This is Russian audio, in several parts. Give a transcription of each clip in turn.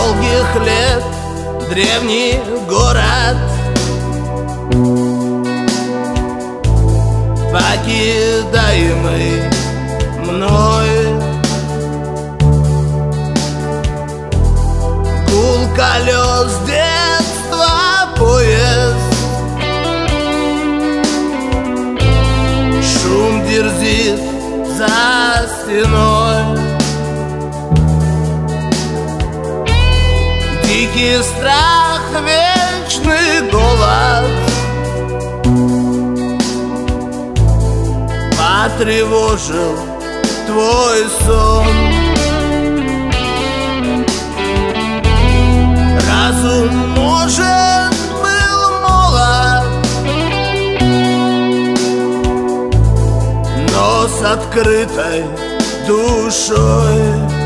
многих лет древний город. Покидаемый мной. Гул колес детства поезд. Шум дерзит за стеной Дикий страх, вечный голод Потревожил твой сон. Разум, может, был молод. Но с открытой душой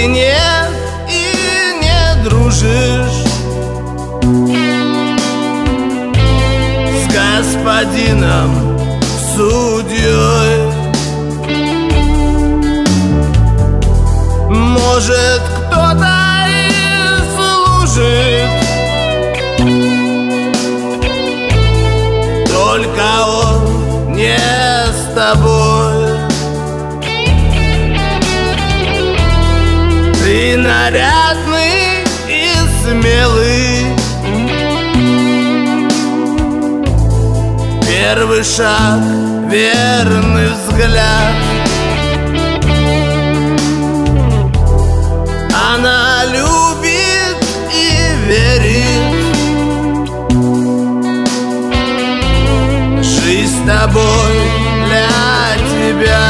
今年。Нарядный и смелый Первый шаг, верный взгляд. Она любит и верит. Жизнь с тобой для тебя